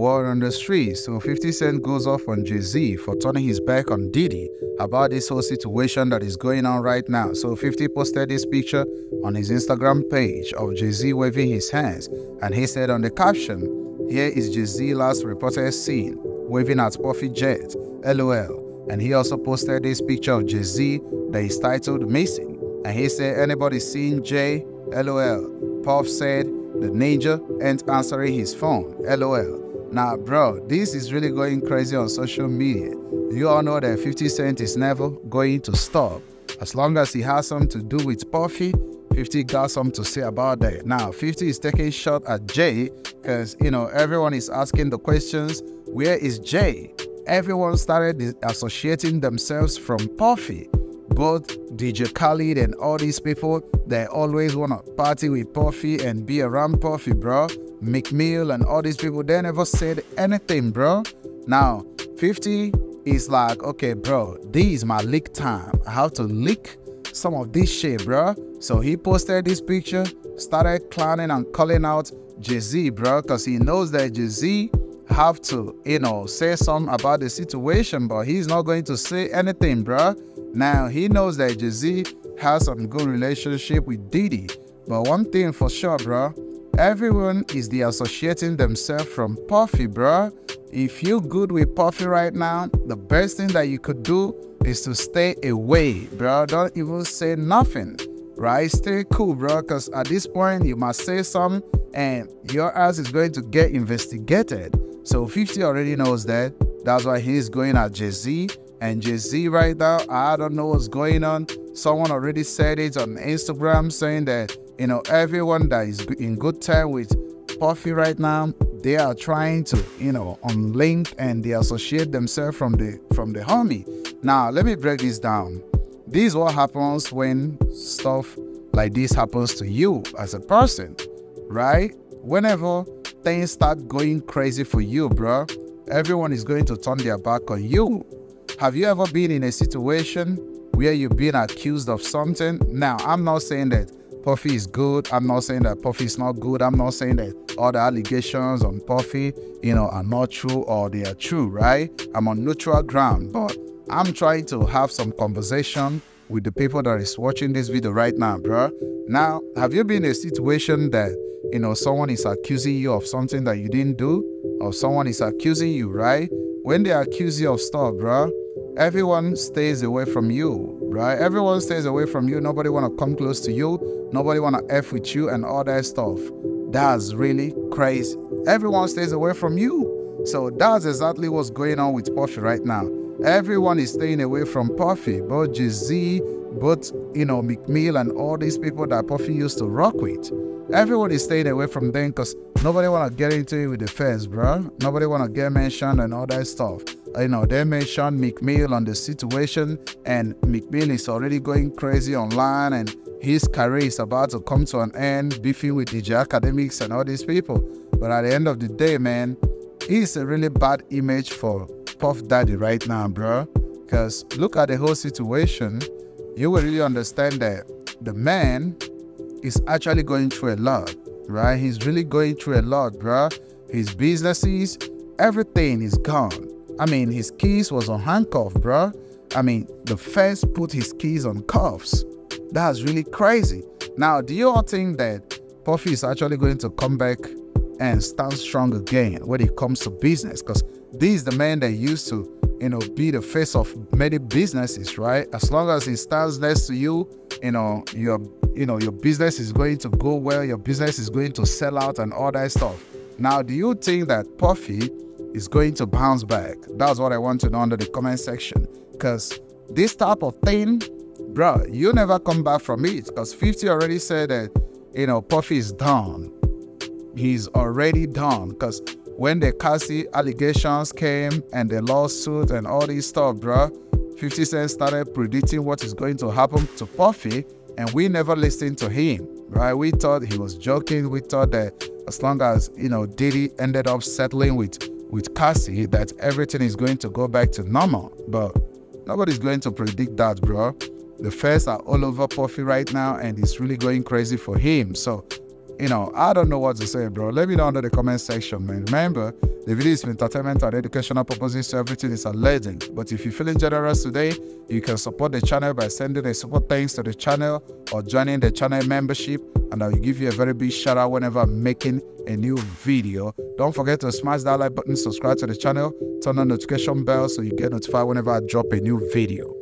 War on the streets. So 50 Cent goes off on Jay Z for turning his back on Diddy about this whole situation that is going on right now. So 50 posted this picture on his Instagram page of Jay Z waving his hands, and he said on the caption, Here is Jay Z last reported seen waving at Puffy Jet, lol. And he also posted this picture of Jay Z that is titled Missing, and he said, Anybody seen Jay? lol. Puff said, The ninja ain't answering his phone, lol. Now, bro, this is really going crazy on social media. You all know that 50 Cent is never going to stop. As long as he has something to do with Puffy, 50 got something to say about that. Now, 50 is taking shot at Jay because, you know, everyone is asking the questions, where is Jay? Everyone started associating themselves from Puffy. Both DJ Khaled and all these people, they always want to party with Puffy and be around Puffy, bro. Meek Mill and all these people, they never said anything, bro. Now, 50 is like, okay, bro, this is my leak time. I have to leak some of this shit, bro. So he posted this picture, started clowning and calling out Jay-Z, bro, because he knows that Jay-Z have to, you know, say something about the situation, but he's not going to say anything, bro. Now, he knows that Jay-Z has some good relationship with Diddy, but one thing for sure, bro, Everyone is the associating themselves from Puffy, bro. If you're good with Puffy right now, the best thing that you could do is to stay away, bro. Don't even say nothing, right? Stay cool, bro, because at this point, you must say something and your ass is going to get investigated. So 50 already knows that. That's why he's going at Jay Z. And Jay Z right now, I don't know what's going on. Someone already said it on Instagram saying that you know, everyone that is in good time with Puffy right now, they are trying to, you know, unlink and they associate themselves from the from the homie. Now, let me break this down. This is what happens when stuff like this happens to you as a person, right? Whenever things start going crazy for you, bro, everyone is going to turn their back on you. Have you ever been in a situation where you've been accused of something? Now, I'm not saying that Puffy is good. I'm not saying that Puffy is not good. I'm not saying that all the allegations on Puffy, you know, are not true or they are true, right? I'm on neutral ground, but I'm trying to have some conversation with the people that is watching this video right now, bro. Now, have you been in a situation that, you know, someone is accusing you of something that you didn't do or someone is accusing you, right? When they accuse you of stuff, bro, everyone stays away from you, right? Everyone stays away from you. Nobody want to come close to you. Nobody want to F with you and all that stuff. That's really crazy. Everyone stays away from you. So that's exactly what's going on with Puffy right now. Everyone is staying away from Puffy, both Jay-Z, both, you know, Meek Mill and all these people that Puffy used to rock with. Everyone is staying away from them because nobody want to get into it with the feds, bro. Nobody want to get mentioned and all that stuff you know, they mentioned Meek Mill on the situation, and Meek Mill is already going crazy online, and his career is about to come to an end, beefing with DJ Akademiks and all these people. But at the end of the day, man, he's a really bad image for Puff Daddy right now, bro. Because look at the whole situation, you will really understand that the man is actually going through a lot, right? He's really going through a lot, bro. His businesses, everything is gone I mean, his keys was on handcuff, bro. I mean, the feds put his keys on cuffs. That's really crazy. Now, do you all think that Puffy is actually going to come back and stand strong again when it comes to business? Because this is the man that used to, you know, be the face of many businesses, right? As long as he stands next to you, you know, your, you know, your business is going to go well, your business is going to sell out and all that stuff. Now, do you think that Puffy is going to bounce back? That's what I want to know under the comment section. Because this type of thing, bro, you never come back from it. Because 50 already said that, you know, Puffy is done. He's already done. Because when the Cassie allegations came and the lawsuit and all this stuff, bro, 50 Cent started predicting what is going to happen to Puffy, and we never listened to him, right? We thought he was joking. We thought that as long as, you know, Diddy ended up settling with with Cassie that everything is going to go back to normal. But nobody's going to predict that, bro. The feds are all over Puffy right now, and it's really going crazy for him. So you know, I don't know what to say, bro. Let me know under the comment section, man. Remember, the video is for entertainment and educational purposes, so everything is a legend. But if you're feeling generous today, you can support the channel by sending a support thanks to the channel or joining the channel membership, and I will give you a very big shout out whenever I'm making a new video. Don't forget to smash that like button, subscribe to the channel, turn on notification bell so you get notified whenever I drop a new video.